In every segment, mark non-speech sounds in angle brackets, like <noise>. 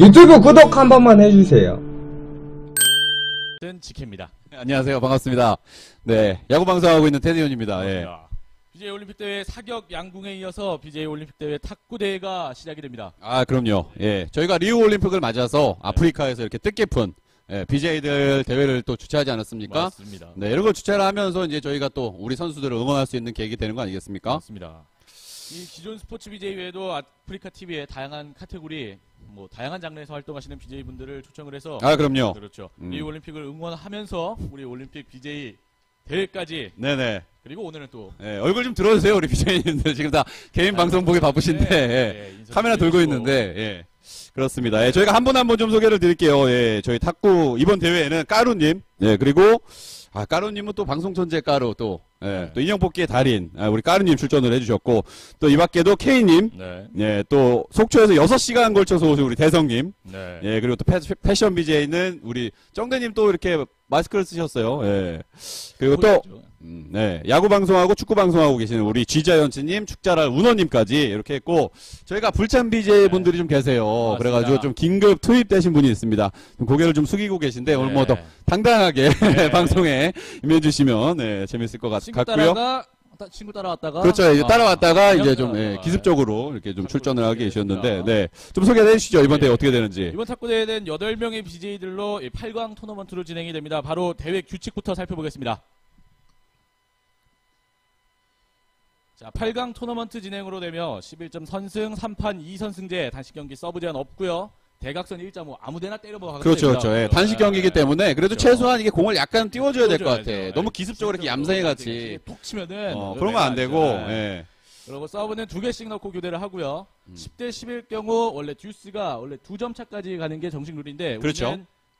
유튜브 구독 한 번만 해주세요. 는 지킵니다. 네, 안녕하세요. 반갑습니다. 네. 야구 방송하고 있는 테디온입니다. 예. BJ 올림픽 대회 사격 양궁에 이어서 BJ 올림픽 대회 탁구 대회가 시작이 됩니다. 아, 그럼요. 예. 저희가 리우 올림픽을 맞아서 아프리카에서 이렇게 뜻깊은 예, BJ들 대회를 또 주최하지 않았습니까? 맞습니다. 네, 이런 걸 주최를 하면서 이제 저희가 또 우리 선수들을 응원할 수 있는 계획이 되는 거 아니겠습니까? 맞습니다. 이 기존 스포츠 BJ 외에도 아프리카 TV의 다양한 카테고리, 뭐 다양한 장르에서 활동하시는 BJ 분들을 초청을 해서 아, 그럼요. 그렇죠. 음. 이 올림픽을 응원하면서 우리 올림픽 BJ 대회까지 네네. 그리고 오늘은 또 예, 얼굴 좀 들어주세요, 우리 BJ님들. 지금 다 개인 방송 보기 바쁘신데, 예. 예, 인사 카메라 좀 들고 해주시고. 있는데, 예. 그렇습니다. 예, 저희가 한 분 한 분 좀 소개를 드릴게요. 예, 저희 탁구 이번 대회에는 까루님, 예, 그리고 아 까루님은 또 방송 천재 까루 또, 예, 네. 또 인형 뽑기의 달인, 아, 우리 까루님 출전을 해주셨고 또 이 밖에도 K님, 네, 예, 또 속초에서 6시간 걸쳐서 오신 우리 대성님, 네. 예, 그리고 또 패, 패션 BJ는 우리 정대님 또 이렇게 마스크를 쓰셨어요. 예, 그리고 또. 음, 네. 야구 방송하고 축구 방송하고 계시는 우리 쥐자연치님, 축자랄 운호님까지 이렇게 했고 저희가 불참 BJ 분들이 좀 계세요. 네. 맞습니다. 그래가지고 좀 긴급 투입되신 분이 있습니다. 좀 고개를 좀 숙이고 계신데 오늘 뭐더 네. 당당하게 네. <laughs> 방송에 임해주시면 네, 재밌을 것 같, 친구 같고요. 따라가 따- 친구 따라왔다가 그렇죠. 이제 아, 따라왔다가 그냥 이제 좀. 예, 기습적으로 이렇게 좀 출전을 하게 준비했습니다. 계셨는데, 네. 좀 소개해 주시죠. 이번 네. 대회 어떻게 되는지. 이번 탁구 대회는 8명의 BJ들로 8강 토너먼트로 진행이 됩니다. 바로 대회 규칙부터 살펴보겠습니다. 자, 8강 토너먼트 진행으로 되며 11점 선승, 3판 2선승제, 단식 경기 서브 제한 없고요. 대각선 1.5 아무데나 때려봐 그렇죠, 그렇죠. 예, 단식 경기이기 때문에 그래도 그렇죠. 최소한 이게 공을 약간 띄워줘야 될 것 같아. 띄워줘야죠. 너무 예, 기습적으로 이렇게 얌생이 같이. 톡 치면은 어, 그런 건안 되고, 알죠. 예. 그리고 서브는 두 개씩 넣고 교대를 하고요. 음. 10대 11 경우 원래 듀스가 원래 두 점 차까지 가는 게 정식 룰인데 그렇죠.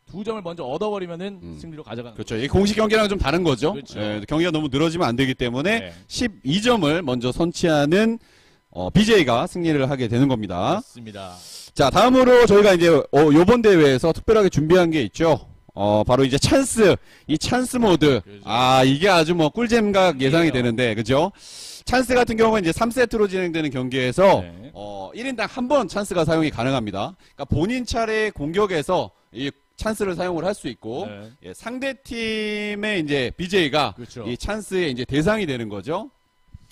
두 점을 먼저 얻어버리면은 음. 승리로 가져가는 그렇죠. 이 공식 경기랑은 좀 다른 거죠. 그렇죠. 예, 경기가 너무 늘어지면 안 되기 때문에 네. 12점을 먼저 선취하는 어, BJ가 승리를 하게 되는 겁니다. 맞습니다. 자, 다음으로 저희가 이제 어, 요번 대회에서 특별하게 준비한 게 있죠. 어, 바로 이제 찬스, 이 찬스 모드. 그죠. 아, 이게 아주 뭐 꿀잼각 예상이 그래요. 되는데, 그죠? 찬스 같은 경우는 이제 3세트로 진행되는 경기에서 네. 어, 1인당 한 번 찬스가 사용이 가능합니다. 그러니까 본인 차례 공격에서 이 찬스를 사용을 할 수 있고, 네. 예, 상대 팀의 이제 BJ가 그렇죠. 이 찬스의 이제 대상이 되는 거죠.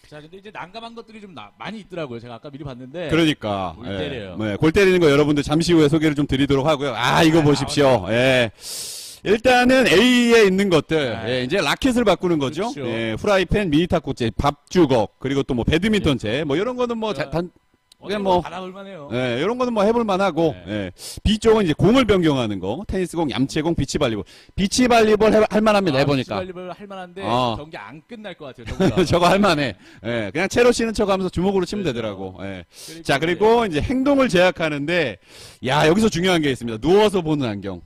자, 근데 이제 난감한 것들이 좀 나- 많이 있더라고요. 제가 아까 미리 봤는데. 그러니까 골 예, 때려요. 네, 골 때리는 거 여러분들 잠시 후에 소개를 좀 드리도록 하고요. 아 이거 아, 보십시오. 예. 일단은 A에 있는 것들 네. 예, 이제 라켓을 바꾸는 거죠. 그렇죠. 예, 프라이팬, 미니탁구채, 밥주걱 그리고 또 뭐 배드민턴채 뭐 이런 거는 뭐 자- 단, 그냥 뭐 뭐- 바라볼 만해요. 예, 이런 거는 뭐 해볼 만하고 네. 예. B 쪽은 이제 공을 변경하는 거, 테니스공, 얌체공, 비치 발리볼, 비치 발리볼 해- 할 만합니다. 해보니까 리을할 만한데 어. 경기 안 끝날 것 같아요. 저거가. <laughs> 저거 할 만해. 예, 그냥 채로 치는 척하면서 주먹으로 치면 그렇죠. 되더라고. 예. 자, 그리고 이제 행동을 제약하는데, 야, 여기서 중요한 게 있습니다. 누워서 보는 안경.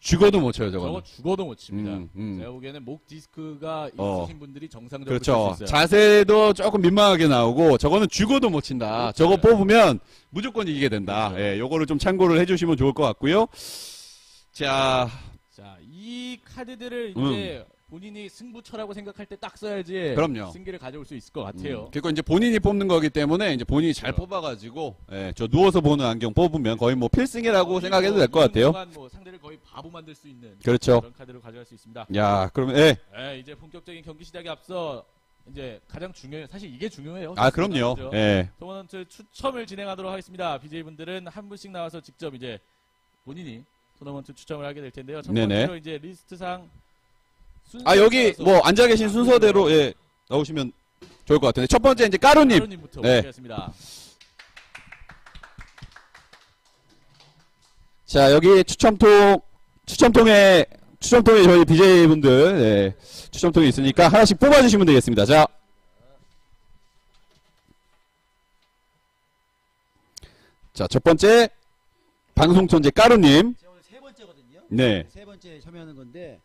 죽어도 못 쳐요, 저거는. 저거 죽어도 못 칩니다. 음, 음. 제가 보기에는 목 디스크가 어. 있으신 분들이 정상적으로 그렇죠. 칠수 있어요. 자세도 조금 민망하게 나오고, 저거는 죽어도 못 친다. 그렇죠. 저거 뽑으면 무조건 이기게 된다. 그렇죠. 예, 요거를 좀 참고를 해주시면 좋을 것 같고요. 자, 자, 이 카드들을 음. 이제 본인이 승부처라고 생각할 때 딱 써야지 그럼요. 승기를 가져올 수 있을 것 같아요. 음, 그리고 이제 본인이 뽑는 거기 때문에, 이제 본인이 잘 그렇죠. 뽑아가지고, 예, 저 누워서 보는 안경 뽑으면 거의 뭐 필승이라고 생각해도 뭐될것 같아요. 순간 뭐 상대를 거의 바보 만들 수 있는 그렇죠. 그런 카드를 가져갈 수 있습니다. 야, 그러면, 예. 예, 이제 본격적인 경기 시작에 앞서 이제 가장 중요해요. 사실 이게 중요해요. 아, 그럼요. 그죠? 예. 토너먼트 추첨을 진행하도록 하겠습니다. BJ 분들은 한 분씩 나와서 직접 이제 본인이 토너먼트 추첨을 하게 될 텐데요. 첫 네네. 번째로 이제 리스트상 아 여기 뭐 앉아 계신 순서대로 예 나오시면 좋을 것 같은데 첫 번째 이제 까루님 까루님부터 네. 보겠습니다. 자 여기 추첨통 추첨통에 추첨통에 저희 BJ 분들 예, 추첨통이 있으니까 하나씩 뽑아주시면 되겠습니다. 자. 자, 첫 번째 방송 천재 까루님. 제가 오늘 세 번째거든요. 네. 세 번째 참여하는 건데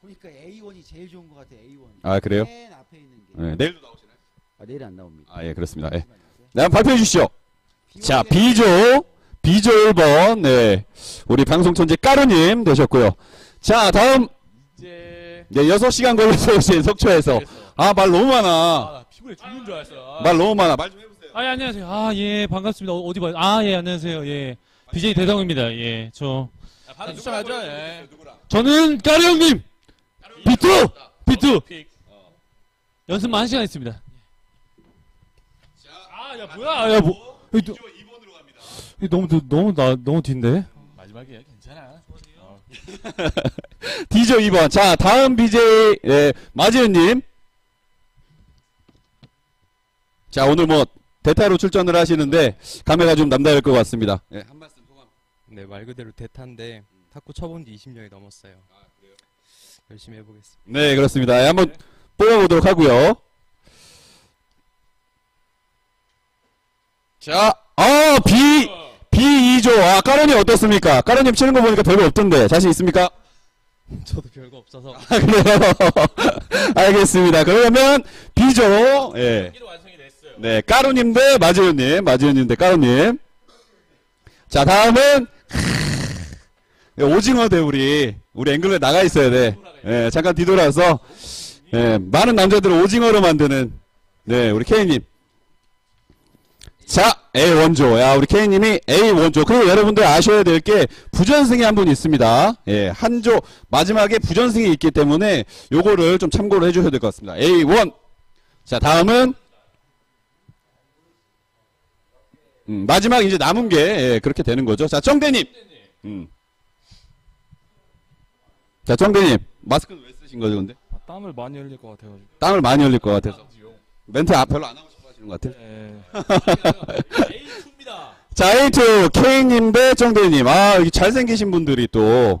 보니까 A1이 제일 좋은 것 같아요. A1. 아, 그래요? 맨 앞에 있는 게. 네, 내일도 나오시나요? 아, 내일 안 나옵니다. 아, 예, 그렇습니다. 예. 네, 한번 발표해 주시죠. 자, B1에 B조, B조 1번, 네. 우리 방송 천재 까루님 되셨고요. 자, 다음, 이제 네, 6시간 걸려서 오신 속초에서. 아, 말 너무 많아. 아, 피곤해 죽는 줄 알았어. 아. 말 너무 많아. 말 좀 해보세요. 아, 예, 안녕하세요. 아, 예, 반갑습니다. 어, 어디 봐요? 아, 예, 안녕하세요. 예. BJ 대성입니다. 예, 저 자, 바로 추첨하죠. 예. 저는 까르 형님 비투 비투 픽. 연습만 한 시간 했습니다. 아, 야 뭐야? 야 뭐? 이거 너- 이거 너무 너- 너무 나 너무 뒤인데. 마지막이야. 괜찮아. 어. D조 2번. 자, 다음 BJ, 예, 마지은님. 자, 오늘 뭐, 대타로 출전을 하시는데, 감회가 좀 남다를 것 같습니다. 예, 한 말씀 소감. 네, 말 그대로 대타인데 탁구 쳐본 지 20년이 넘었어요. 열심히 해보겠습니다. 네, 그렇습니다. 예, 한번 뽑아보도록 하고요 자, 아, B, B2조. 아, 까르님 어떻습니까? 까르님 치는 거 보니까 별거 없던데. 자신 있습니까? <laughs> 저도 별거 없어서 아, 그래요? <laughs> 알겠습니다. 그러면 B조, 예. 네, 까루님 대 마지은님, 마지은님 대 까루님. 자, 다음은, 네, 오징어 대 우리, 우리 앵글에 나가 있어야 돼. 예, 잠깐 뒤돌아서, 예, 많은 남자들을 오징어로 만드는, 네, 우리 K님. 자, A 원조. 야, 우리 K님이 A 원조. 그리고 여러분들 아셔야 될 게, 부전승이 한 분 있습니다. 예, 한 조, 마지막에 부전승이 있기 때문에, 요거를 좀 참고를 해주셔야 될 것 같습니다. A 원. 자, 다음은, 음, 마지막 이제 남은 게 예, 그렇게 되는 거죠. 자, 정대님. 음. 자, 정대님. 마스크는 왜 쓰신 거죠, 근데? 아, 땀을 많이 흘릴 것 같아가지고. 땀을 많이 흘릴 것 같아서. 멘트 아, 별로 안 하고 싶어 하시는 것 같아요. 네. A2입니다. <laughs> 자, 에이트 K님 대 정대님. 아, 여기 잘생기신 분들이 또,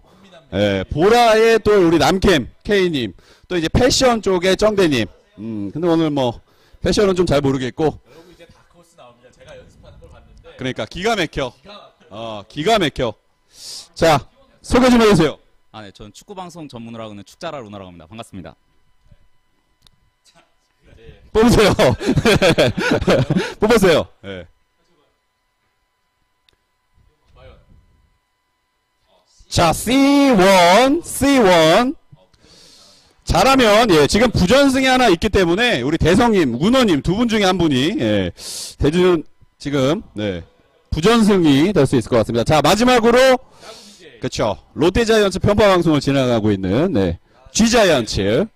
예, 보라의 또 우리 남캠 K님. 또 이제 패션 쪽의 정대님. 음, 근데 오늘 뭐, 패션은 좀 잘 모르겠고, 여러분 이제 다크호스 나옵니다. 제가 연습하는 걸 봤는데 그러니까 기가 막혀. 기가 막혀요. 어, 기가 막혀. 자, 소개 좀 해주세요. 아, 네. 전 축구 방송 전문으로 하고 있는 축자라 루나라고 합니다. 반갑습니다. 뽑으세요. <laughs> 뽑으세요. 예. 과연 자, C1, C1. 잘하면, 예, 지금 부전승이 하나 있기 때문에, 우리 대성님, 문어님 두 분 중에 한 분이, 예, 대준, 지금, 네, 부전승이 될 수 있을 것 같습니다. 자, 마지막으로, 그쵸. 롯데자이언츠 편파 방송을 진행하고 있는, 네, G자이언츠.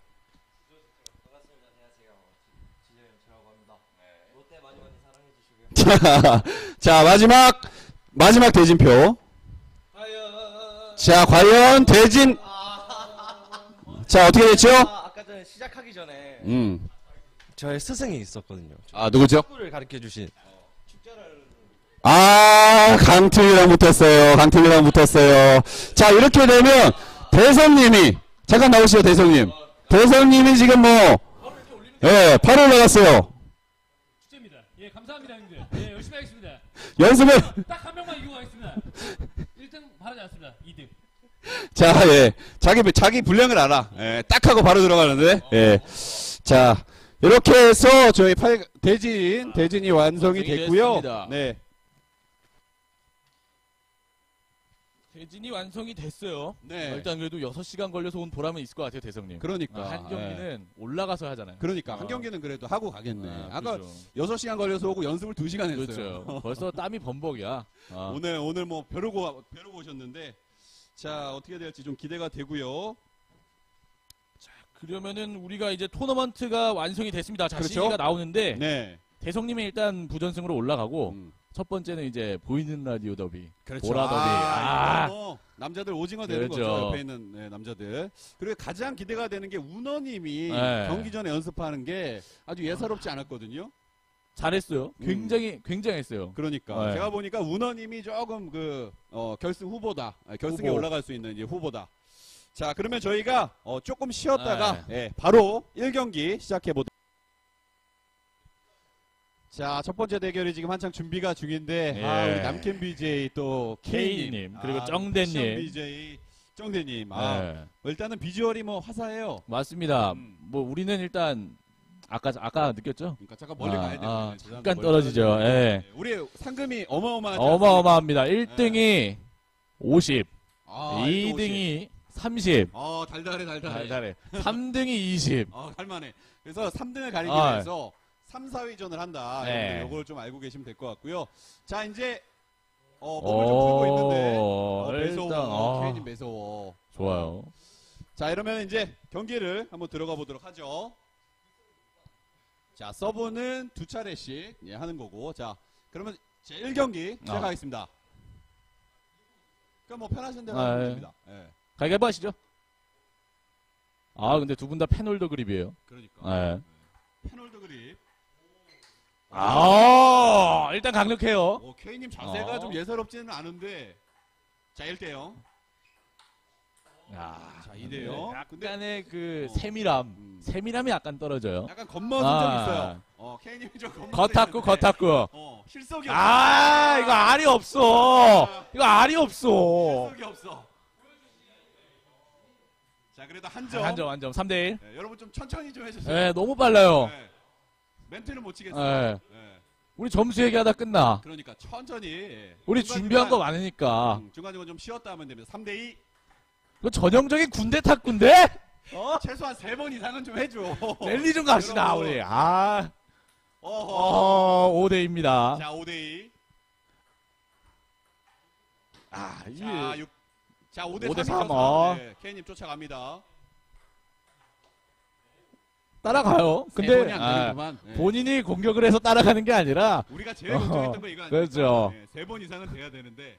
자, 자, 마지막, 마지막 대진표. 자, 과연 대진. 자, 어떻게 됐죠? 아, 아까 전에 시작하기 전에 음. 저의 스승이 있었거든요. 아, 누구죠? 축구를 가르쳐 주신 아, 강팀이랑 붙었어요. 강팀이랑 붙었어요. 자, 이렇게 되면, 대성님이, 잠깐 나오시죠, 대성님. 대성님이 지금 뭐, 예, 바로 올라갔어요. 축제입니다. 예, 감사합니다, 형들. 예, 열심히 하겠습니다. 연습을, 딱 한 명만 이기고 가겠습니다. 1등 바라지 않습니다. 2등. 자, 예. 자기, 자기 분량을 알아. 예, 딱 하고 바로 들어가는데, 예. 자, 이렇게 해서 저희 팔, 대진, 대진이 완성이 됐고요. 네. 대진이 완성이 됐어요. 네. 어, 일단 그래도 6시간 걸려서 온 보람은 있을 것 같아요, 대성님. 그러니까. 아, 한 예. 경기는 올라가서 하잖아요. 그러니까, 한 어. 경기는 그래도 하고 가겠네. 아, 아까 그렇죠. 6시간 걸려서 오고 연습을 2시간 했어요. 그렇죠. <laughs> 벌써 땀이 범벅이야. 아. 오늘 오늘 뭐 벼르고 벼르고 오셨는데 자 어떻게 될지 좀 기대가 되고요. 그러면은 우리가 이제 토너먼트가 완성이 됐습니다. 자, 그렇죠. 시기가 나오는데 네. 대성님이 일단 부전승으로 올라가고 음. 첫 번째는 이제 보이는 라디오 더비. 그렇죠. 보라 더비. 아, 아. 뭐 남자들 오징어 되는 그렇죠. 거죠. 옆에 있는 네, 남자들. 그리고 가장 기대가 되는 게 운어님이 네. 경기 전에 연습하는 게 아주 예사롭지 않았거든요. 잘했어요. 음. 굉장히 굉장했어요. 그러니까 네. 제가 보니까 운어님이 조금 그 어, 결승 후보다. 아, 결승에 후보. 올라갈 수 있는 이제 후보다. 자 그러면 저희가 어, 조금 쉬었다가 네. 예, 바로 1경기 시작해 보도록. 자, 첫 번째 대결이 지금 한창 준비가 중인데, 예. 아, 우리 남캠 BJ 또 K님, K님, 그리고 아, 정대님. 패션 BJ 정대님. 아, 네. 일단은 비주얼이 뭐 화사해요. 맞습니다. 음. 뭐 우리는 일단 아까 아까 느꼈죠? 그러니까 잠깐 멀리 아, 가야 돼요. 아, 네, 잠깐 떨어지죠. 예. 네, 우리 상금이 어마어마하지 어마어마합니다. 1등이 50, 아, 2등이 30. 어, 달달해, 달달해. 달달해. 3등이 20. 어, 할만해. 그래서 3등을 가리기 아. 위해서 3, 4위전을 한다. 네. 여러분들 이걸 좀 알고 계시면 될 것 같고요. 자, 이제 어, 몸을 좀 풀고 있는데. 어, 어, 매서워. 일단, 아, 케이님 매서워. 좋아요. 자, 이러면 이제 경기를 한번 들어가 보도록 하죠. 자, 서브는 두 차례씩 예, 하는 거고. 자, 그러면 제 1경기 시작하겠습니다. 그럼 뭐 편하신 대로 아, 하면 예. 됩니다. 예. 가위바위보 하시죠. 아, 근데 두 분다 펜홀더 그립이에요. 그러니까. 네. 펜홀더 그립. 아, 일단 강력해요. 오, 케이님 자세가 어. 좀 예사롭지는 않은데. 자, 1대0. 야, 자, 2대0. 근데 약간의 그 어. 세밀함, 음. 세밀함이 약간 떨어져요. 약간 겁먹은 아. 점 있어요. 어, 케이님이 좀 겁먹은 겉탁구, 겉탁구. 어, 실속이 없어. 아, 이거 알이 없어. 이거 알이 없어. 실속이 없어. 자, 그래도 한 점. 한 점, 한 점. 3대1. 네, 여러분 좀 천천히 좀 해주세요. 예, 너무 빨라요. 네. 멘트는 못 치겠어요. 예. 네. 우리 점수 얘기하다 끝나. 그러니까 천천히. 예. 우리 준비한 거 많으니까. 음, 중간중간 좀 쉬었다 하면 됩니다. 3대2. 이거 전형적인 군대 탁구인데? 어? 최소한 세 번 이상은 좀 해줘. 랠리 좀 갑시다, 여러분. 우리. 아, 어허. 어, 5대입니다. 자, 5대2. 아, 이게. 자, 6. 자, 5대3. 5대 3, 어. 네, 케이님 쫓아갑니다. 따라가요. 세 근데, 번이 안 아, 되는구만. 네. 본인이 공격을 해서 따라가는 게 아니라, 우리가 제일 걱정했던 거 이거 아니에요? 그렇죠. 세번 이상은 돼야 되는데.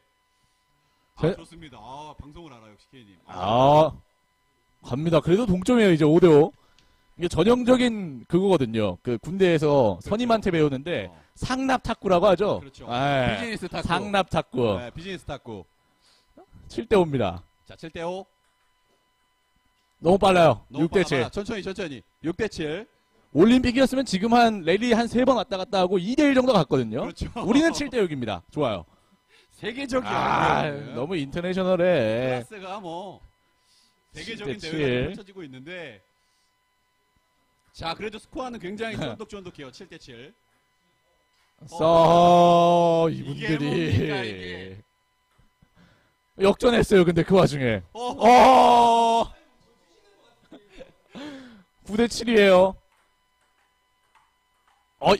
아, 제- 좋습니다. 아, 방송을 알아 역시 케이님. 아, 갑니다. 그래도 동점이에요, 이제 5대5. 이게 전형적인 그거거든요. 그 군대에서 선임한테 배우는데, 어, 상납 탁구라고 하죠? 그렇죠. 예. 비즈니스 탁구. 상납 탁구. 네, 비즈니스 탁구. 7대 5입니다. 자, 7대 5. 너무 빨라요. 너무 6대 7. 빨라. 천천히 천천히. 6대 7. 올림픽이었으면 지금 한 랠리 한 세 번 왔다 갔다 하고 2대 1 정도 갔거든요. 그렇죠. 우리는 7대 6입니다. 좋아요. 세계적이야. 아, 네. 너무 인터내셔널해. 클래스가 뭐 세계적인 7대7. 대회가 펼쳐지고 있는데 자, 그래도 스코어는 굉장히 쫀득쫀득해요. 7대 7. 써 이게 뭡니까, 이분들이 이게? 역전했어요. 근데 그 와중에 어. 어 9대 7이에요. 어,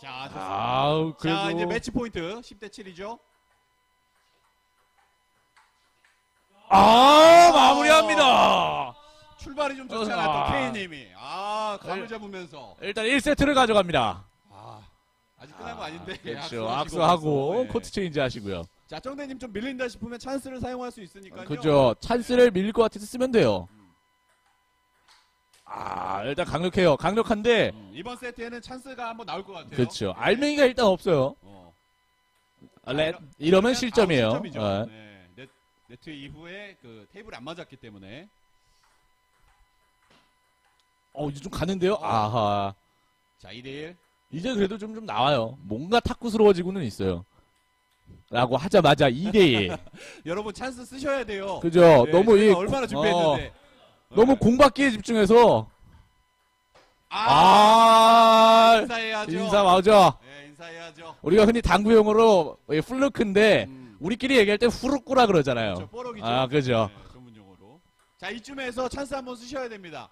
자. 아우 그래도 자, 이제 매치 포인트 10대 7이죠. 아 마무리합니다. 출발이 좀 좋지 아. 않았던 K님이 아, 감을 잡으면서 일단 1세트를 가져갑니다. 아, 아직 끝난 거 아닌데. 그렇죠. 악수하시고 악수하고. 네. 코트 체인지 하시고요. 자, 쩡대님 좀 밀린다 싶으면 찬스를 사용할 수 있으니까요. 그죠. 찬스를 밀릴 것 같아서 쓰면 돼요. 아, 일단 강력해요. 강력한데, 음, 이번 세트에는 찬스가 한번 나올 것 같아요. 그렇죠. 네. 알맹이가 일단 없어요. 어. 아, 레- 이러- 이러면 아웃 실점이에요. 실점이죠. 어. 네. 네. 네트 이후에 그 테이블 안 맞았기 때문에. 어, 이제 좀 가는데요? 아하. 자, 2대1. 이제 그래도 좀, 좀 나와요. 뭔가 탁구스러워지고는 있어요. 라고 하자마자 2대2. <laughs> 여러분 찬스 쓰셔야 돼요. 그죠. 네, 너무 저희가 이, 얼마나 준비했는데. 너무 네. 공받기에 집중해서, 아, 아, 인사해야죠. 인사 맞아. 네, 인사해야죠. 우리가 흔히 당구용어로 예, 플루크인데, 음, 우리끼리 얘기할 때 후루꾸라 그러잖아요. 그렇죠. 뽀록이죠. 아, 그죠. 네, 전문용어로. 자, 이쯤에서 찬스 한번 쓰셔야 됩니다.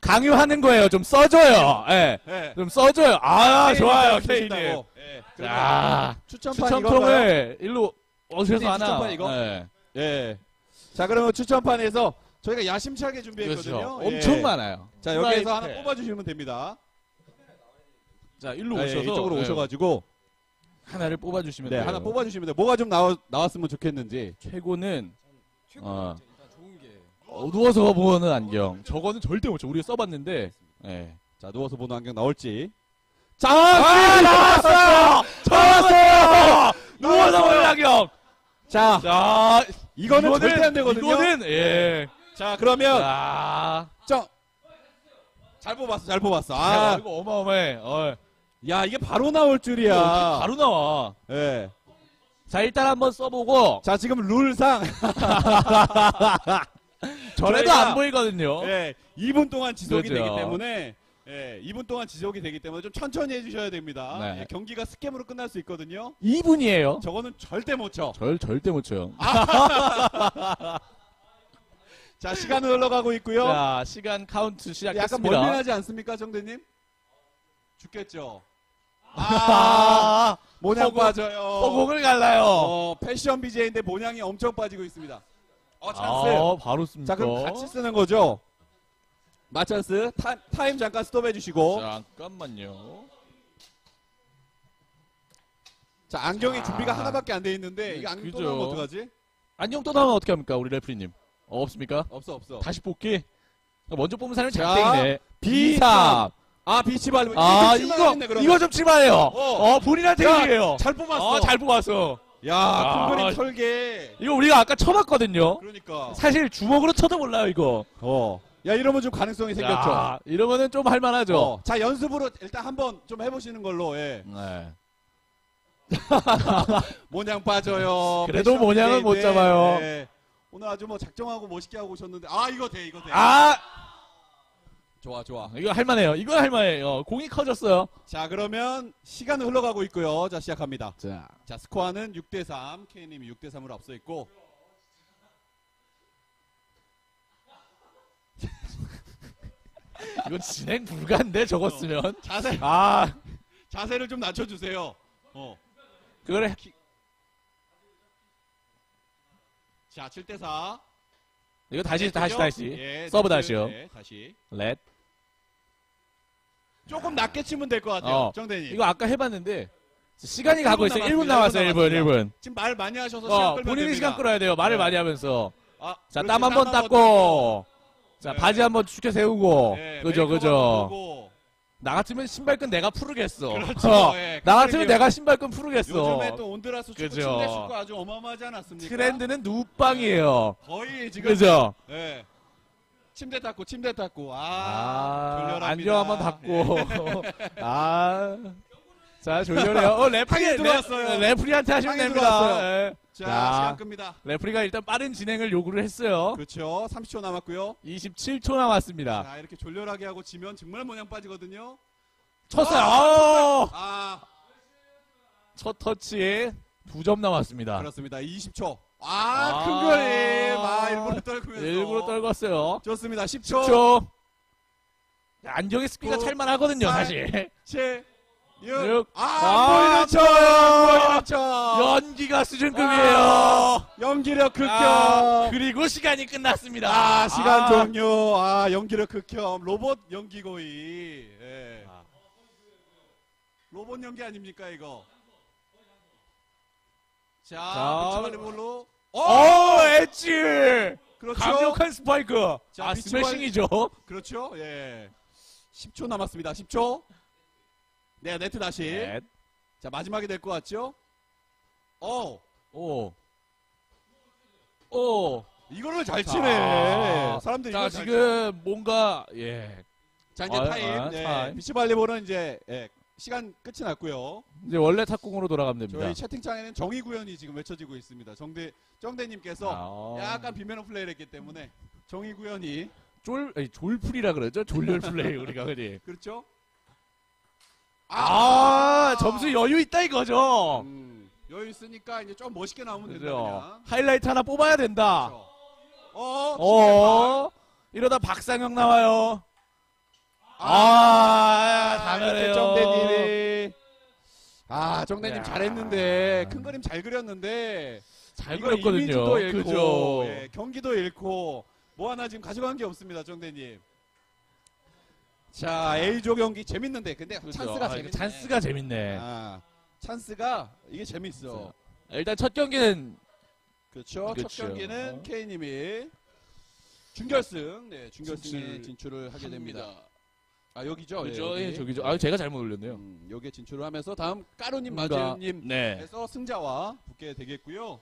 강요하는 거예요. 좀 써줘요. 예. 네. 좀 써줘요. 아, 케이님 좋아요, 쓰신다고. 케이님. 네. 자, 추천판 이건가요? 추천통을 일로 어디서 하나. 추천판 이거? 예. 예. 자, 그러면 추천판에서 저희가 야심차게 준비했거든요. 그렇죠. 예. 엄청 많아요. 자, 여기에서 하나 프라이팬. 뽑아주시면 됩니다. 자, 일로 예, 오셔서 이쪽으로 예, 오셔가지고 하나를 뽑아주시면 네, 돼요. 하나 뽑아주시면 돼요. 뭐가 좀 나와, 나왔으면 좋겠는지. 최고는 어, 어두워서 보는 안경. 저거는 절대 못 쳐. 우리가 써봤는데. 예. 자, 누워서 보는 안경 나올지. 자, 아, 나왔어요. 나왔어요. 누워서 보는 안경. 자, 자, 이거는 이거는- 절대 안 되거든요. 이거는 예. 자, 그러면 자, 정. 잘 뽑았어, 잘 뽑았어. 아, 아, 이거 어마어마해. 어, 야, 이게 바로 나올 줄이야. 어떻게 바로 나와. 예. 자, 일단 한번 써보고 자, 지금 룰상. <laughs> 전에도 저희가- 안 보이거든요. 예, 2분 동안 지속이 그죠. 되기 때문에 예, 2분 동안 지속이 되기 때문에 좀 천천히 해주셔야 됩니다. 네. 예, 경기가 scam으로 끝날 수 있거든요. 2분이에요. 저거는 절대 못 쳐. 절 절대 못 쳐요. <laughs> 자, 시간은 흘러가고 있고요. 자, 시간 카운트 약간 시작했습니다. 멀미나지 않습니까, 정대님? 죽겠죠. 아, <laughs> 모냥 허공- 빠져요. 허공을 갈라요. 어, 패션 BJ인데 모양이 엄청 빠지고 있습니다. 어, 찬스. 아, 바로 씁니까? 자, 그럼 같이 쓰는 거죠? 마찬스 타, 타임 잠깐 스톱 해 주시고. 잠깐만요. 자, 안경이 자. 준비가 하나밖에 안 돼 있는데, 네, 이거 안경 그죠. 나오면 어떡하지? 안녕 또 나오면 어떻게 합니까, 우리 레프리님? 어, 없습니까? 없어, 없어. 다시 뽑기. 먼저 뽑은 사람이 자, 작땡이네. B3. B3. 아, 비치 발음. 아, 이거, 이거 좀 치마해요. 어, 본인한테 야, 얘기해요. 잘 뽑았어. 어, 잘 뽑았어. 야, 아, 큰 그림 설계. 이거 우리가 아까 쳐봤거든요. 그러니까. 사실 주먹으로 쳐도 몰라요, 이거. 어. 야, 이러면 좀 가능성이 생겼죠. 야, 이러면은 좀 할만하죠. 어. 자, 연습으로 일단 한번 좀 해보시는 걸로, 예. 네. <laughs> 모냥 빠져요. 그래도 모냥은 못 잡아요. 예. 오늘 아주 뭐 작정하고 멋있게 하고 오셨는데, 아, 이거 돼, 이거 돼. 아! 좋아, 좋아. 이거 할만해요. 이거 할만해요. 공이 커졌어요. 자, 그러면 시간은 흘러가고 있고요. 자, 시작합니다. 자. 자, 스코어는 6대 3. K님이 6대 3으로 앞서 있고. <laughs> 이거 진행 불가인데, 저거 쓰면. 자세, 아, 자세를 좀 낮춰 주세요. 어. 그래. 자, 7대 4. 이거 다시, 다시, 다시. 예, 서브 다시요. 네, 다시. let. 조금 낮게 치면 될 것 같아요. 어. 정대님. 이거 아까 해 봤는데, 시간이 일 가고 분 있어요. 남았습니다. 1분 남았어요, 일 1분, 분 1분. 지금 말 많이 하셔서 시간 어, 끌면 본인이 됩니다. 시간 끌어야 돼요. 말을 네. 많이 하면서. 아, 자. 땀 한 번 닦고. 자, 네. 바지 한 번 축혀 세우고. 네, 그죠, 메이크업 그죠. 한번 보고. 나 같으면 신발끈 내가 푸르겠어. 그렇죠. 어, 예, 나 같으면. 내가 신발끈 푸르겠어. 요즘에 또 온두라스 축구 그죠. 침대 축구 아주 어마어마하지 않았습니까? 트렌드는 누빵이에요. 거의 지금 그죠? 예. 침대 닦고 침대 닦고 아, 아. 안경 한번 닦고. <laughs> 아. 자, 졸렬해요. 어, 레프리, <laughs> 들어왔어요. 레, 레프리한테 하시면 됩니다. 들어왔어요. 예. 자, 자. 시간 끕니다. 레프리가 일단 빠른 진행을 요구를 했어요. 그렇죠. 30초 남았고요. 27초 남았습니다. 자, 이렇게 졸렬하게 하고 지면 정말 모양 빠지거든요. 쳤어요. 어! 아, 첫 터치 두점 남았습니다. 그렇습니다. 20초. 아, 아. 큰 그림. 아, 일부러 떨구면서. 일부러 떨궜어요. 좋습니다. 10초. 10초. 안경의 스피가 구, 찰만하거든요, 팔, 사실. 7, 6. 육. 아, 아, 안 보이는 척. 안 보이는 척. 연기가 수준급이에요. 아, 연기력 극혐. 아, 그리고 시간이 끝났습니다. 아, 시간 아, 종료. 아, 연기력 극혐. 로봇 연기 고의. 예. 아. 로봇 연기 아닙니까, 이거? 자, 자, 비치발리볼로. 어! 오, 엣지! 그렇죠. 강력한 스파이크. 자, 아, 스매싱이죠. 그렇죠. 예. 10초 남았습니다. 10초. 네, 네트 다시. net. 자, 마지막이 될 것 같죠? 어, 오. 오. 이거를 잘 자, 치네. 사람들이 자, 이걸 잘 지금 뭔가, 예. 자, 이제 아, 타임. 아, 네. 타임. 비치발리볼은 이제 예, 시간 끝이 났고요. 이제 원래 탁구공으로 돌아가면 됩니다. 저희 채팅창에는 정의 구현이 지금 외쳐지고 있습니다. 정대 정대님께서 아, 어. 약간 비매너 플레이를 했기 때문에 정의 구현이 쫄, 아니, 졸풀이라 그러죠? 졸렬 플레이, 우리가, 그지? <laughs> 그렇죠? 아, 점수 여유 있다 이거죠? 음, 여유 있으니까 이제 좀 멋있게 나오면 된다 그죠? 그냥. 하이라이트 하나 뽑아야 된다. 그렇죠. 어, 어, 이러다 박상혁 나와요. 아, 당연해요. 정대님이 아 정대님 야. 잘했는데 큰 그림 잘 그렸는데 잘 이거 그렸거든요. 이미지도 잃고 그죠? 예, 경기도 잃고 뭐 하나 지금 가져간 게 없습니다 정대님 자 A조 경기 재밌는데 근데? 찬스가 아, 재밌네 찬스가 재밌네. 아, 찬스가 이게 재밌어 일단 첫 경기는 그렇죠 첫 그렇죠. 경기는 어. K님이 준결승 네 준결승에 진출 진출을 하게 됩니다. 아 여기죠 그죠? 예, 예. 저기죠. 아, 제가 잘못 올렸네요. 음, 여기에 진출을 하면서 다음 까루님 뭔가- 마재현님 네. 에서 승자와 붙게 되겠고요.